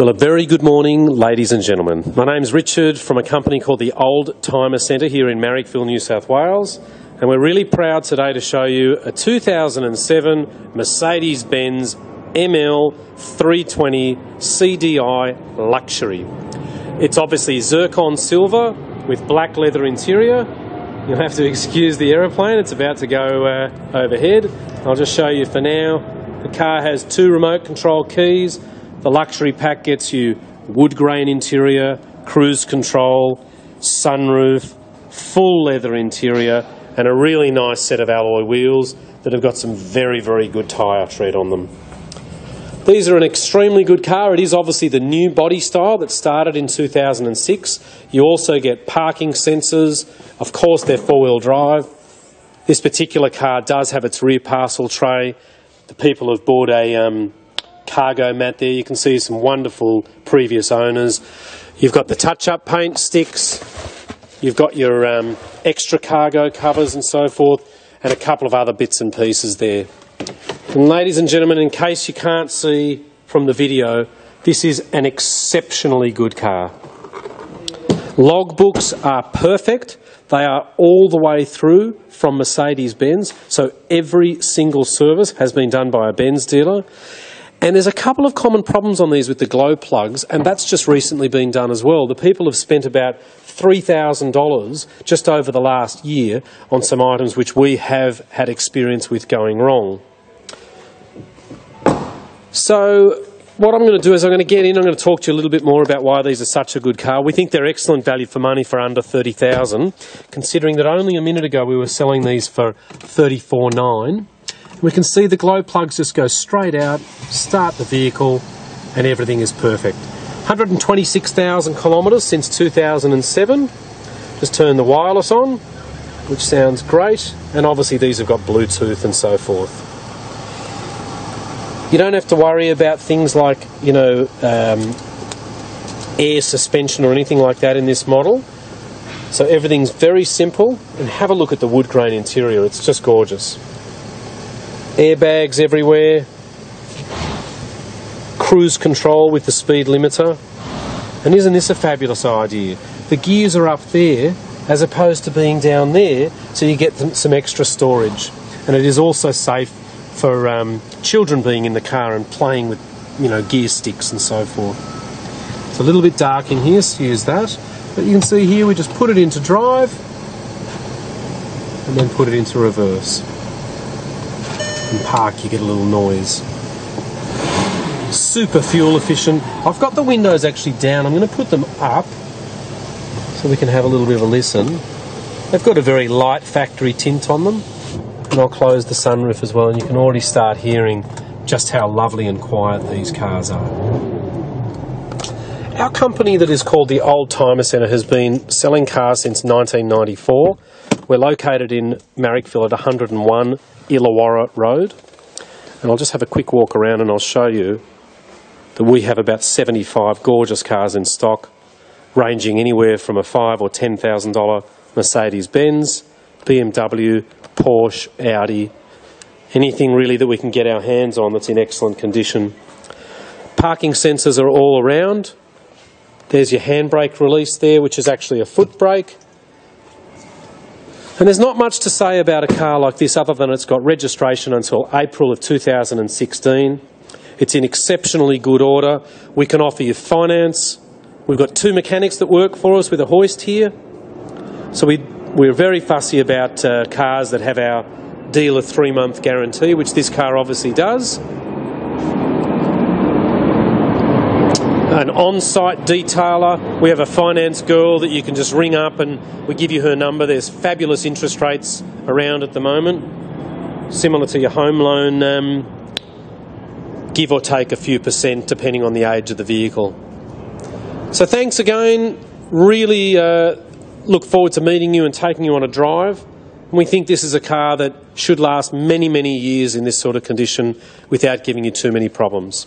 Well, a very good morning, ladies and gentlemen. My name's Richard from a company called the Oldtimer Centre here in Marrickville, New South Wales, and we're really proud today to show you a 2007 Mercedes Benz ML 320 CDI Luxury. It's obviously zircon silver with black leather interior. You'll have to excuse the aeroplane, it's about to go uh, overhead. I'll just show you for now. The car has two remote control keys the luxury pack gets you wood grain interior, cruise control, sunroof, full leather interior, and a really nice set of alloy wheels that have got some very, very good tyre tread on them. These are an extremely good car. It is obviously the new body style that started in 2006. You also get parking sensors. Of course, they're four-wheel drive. This particular car does have its rear parcel tray. The people have bought a um, cargo mat there. You can see some wonderful previous owners. You've got the touch-up paint sticks. You've got your um, extra cargo covers and so forth, and a couple of other bits and pieces there. And ladies and gentlemen, in case you can't see from the video, this is an exceptionally good car. Logbooks are perfect. They are all the way through from Mercedes-Benz, so every single service has been done by a Benz dealer. And there's a couple of common problems on these with the glow plugs, and that's just recently been done as well. The people have spent about $3,000 just over the last year on some items which we have had experience with going wrong. So, what I'm going to do is I'm going to get in, I'm going to talk to you a little bit more about why these are such a good car. We think they're excellent value for money for under 30000 considering that only a minute ago we were selling these for 349 we can see the glow plugs just go straight out, start the vehicle, and everything is perfect. 126,000 kilometres since 2007. Just turn the wireless on, which sounds great, and obviously these have got Bluetooth and so forth. You don't have to worry about things like, you know, um, air suspension or anything like that in this model. So everything's very simple, and have a look at the wood grain interior, it's just gorgeous airbags everywhere, cruise control with the speed limiter. And isn't this a fabulous idea? The gears are up there as opposed to being down there, so you get some extra storage. And it is also safe for um, children being in the car and playing with, you know, gear sticks and so forth. It's a little bit dark in here, so use that. But you can see here we just put it into drive and then put it into reverse and park, you get a little noise. Super fuel efficient. I've got the windows actually down. I'm going to put them up so we can have a little bit of a listen. They've got a very light factory tint on them. And I'll close the sunroof as well, and you can already start hearing just how lovely and quiet these cars are. Our company that is called the Oldtimer Centre has been selling cars since 1994. We're located in Marrickville at 101 Illawarra Road. And I'll just have a quick walk around and I'll show you that we have about 75 gorgeous cars in stock, ranging anywhere from a five or ten thousand dollar Mercedes Benz, BMW, Porsche, Audi, anything really that we can get our hands on that's in excellent condition. Parking sensors are all around. There's your handbrake release there, which is actually a foot brake. And there's not much to say about a car like this other than it's got registration until April of 2016. It's in exceptionally good order. We can offer you finance. We've got two mechanics that work for us with a hoist here. So we, we're very fussy about uh, cars that have our dealer three month guarantee, which this car obviously does. An on-site detailer. We have a finance girl that you can just ring up and we give you her number. There's fabulous interest rates around at the moment, similar to your home loan, um, give or take a few percent depending on the age of the vehicle. So thanks again. Really uh, look forward to meeting you and taking you on a drive. We think this is a car that should last many, many years in this sort of condition without giving you too many problems.